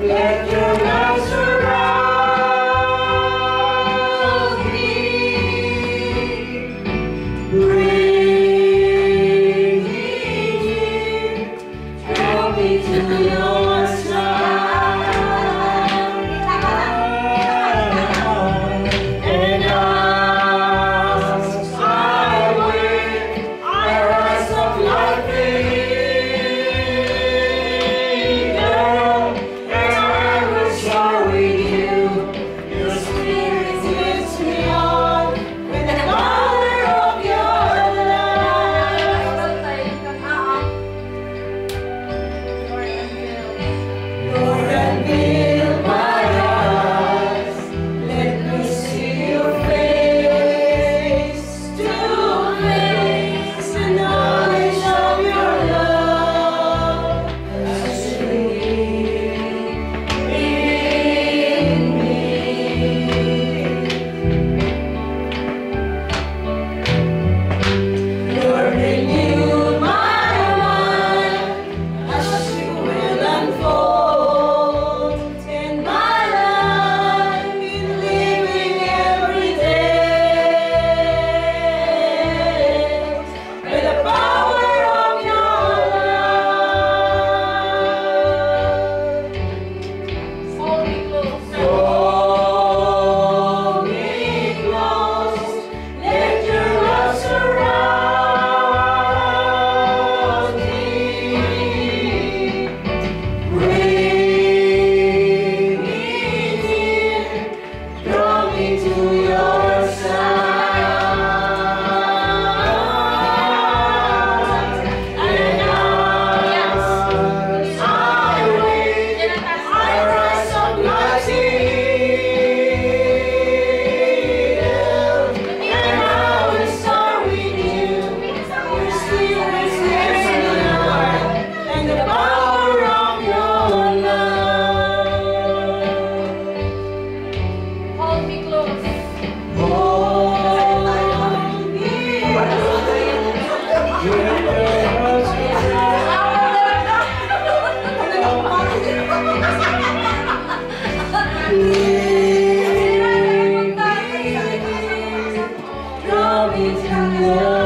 Yeah. 아버지 창조